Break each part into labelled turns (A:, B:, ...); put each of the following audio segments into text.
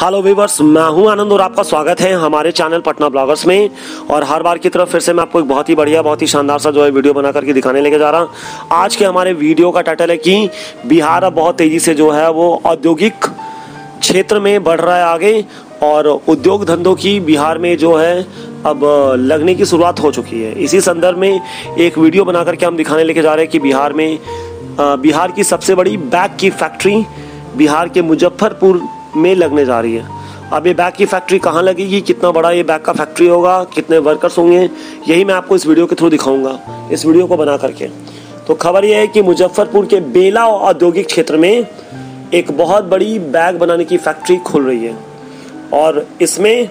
A: Hello viewers मैं हूँ आनंद और आपका स्वागत है हमारे चैनल पटना ब्लॉगर्स में। और हर बार की तरफ़ फिर से मैं आपको एक बहुत ही बढ़िया, बहुत ही शानदार सा जो है वीडियो बना करके दिखाने लेके जा रहा हूँ। आज के हमारे वीडियो का टाइटल है कि बिहार अब बहुत तेज़ी से जो है वो औद्योगिक क्षेत्र में बढ़ रहा है आगे और उद्योग धंधों की बिहार में जो है अब लगने की शुरुआत हो चुकी है। इसी संदर्भ में एक वीडियो बना करके हम दिखाने लेके जा रहे हैं कि बिहार में बिहार की सबसे बड़ी बैग की फैक्ट्री बिहार के मुजफ्फरपुर में लगने जा रही है। अब ये बैग की फैक्ट्री कहाँ लगेगी? कितना बड़ा ये बैग का फैक्ट्री होगा? कितने वर्कर्स होंगे? यही मैं आपको इस वीडियो के थ्रू दिखाऊँगा। इस वीडियो को बना करके। तो खबर ये है कि मुजफ्फरपुर के बेला औद्योगिक क्षेत्र में एक बहुत बड़ी बैग बनाने की फैक्ट्री खुल रही है। और इसमें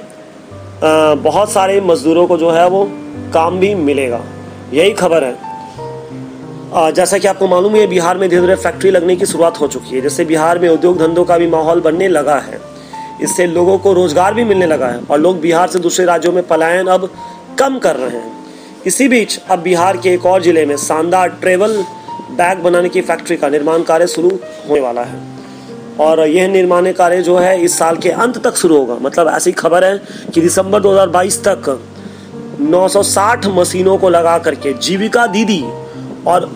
A: बहुत सारे मजदूरों को जो है वो काम भी मिलेगा। यही खबर है। जैसा कि आपको मालूम है, बिहार में धीरे धीरे फैक्ट्री लगने की शुरुआत हो चुकी है। जिससे बिहार में उद्योग धंधों का भी माहौल बनने लगा है। इससे लोगों को रोज़गार भी मिलने लगा है और लोग बिहार से दूसरे राज्यों में पलायन अब कम कर रहे हैं। इसी बीच अब बिहार के एक और ज़िले में शानदार ट्रेवल बैग बनाने की फैक्ट्री का निर्माण कार्य शुरू होने वाला है। और यह निर्माण कार्य जो है, इस साल के अंत तक शुरू होगा। मतलब ऐसी खबर है कि दिसंबर 2022 तक 960 मशीनों को लगा करके जीविका दीदी और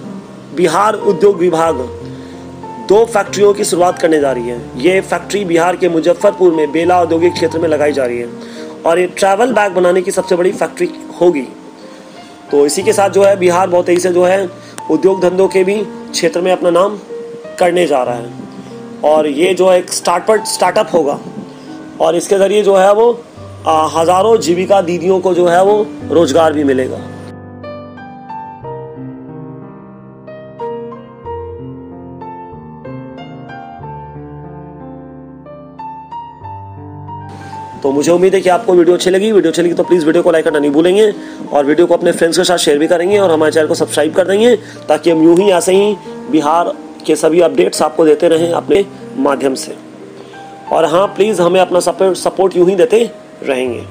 A: बिहार उद्योग विभाग दो फैक्ट्रियों की शुरुआत करने जा रही है। ये फैक्ट्री बिहार के मुजफ्फरपुर में बेला औद्योगिक क्षेत्र में लगाई जा रही है और ये ट्रैवल बैग बनाने की सबसे बड़ी फैक्ट्री होगी। तो इसी के साथ जो है, बिहार बहुत तेज़ी से जो है, उद्योग धंधों के भी क्षेत्र में अपना नाम करने जा रहा है। और ये जो है एक स्टार्टअप स्टार्टअप होगा और इसके ज़रिए जो है वो हज़ारों जीविका दीदियों को जो है वो रोज़गार भी मिलेगा। तो मुझे उम्मीद है कि आपको वीडियो अच्छी लगी। वीडियो अच्छी लगी तो प्लीज़ वीडियो को लाइक करना नहीं भूलेंगे और वीडियो को अपने फ्रेंड्स के साथ शेयर भी करेंगे और हमारे चैनल को सब्सक्राइब कर देंगे ताकि हम यूँ ही ऐसे ही बिहार के सभी अपडेट्स आपको देते रहें अपने माध्यम से। और हाँ प्लीज़ हमें अपना सपोर्ट यूँ ही देते रहेंगे।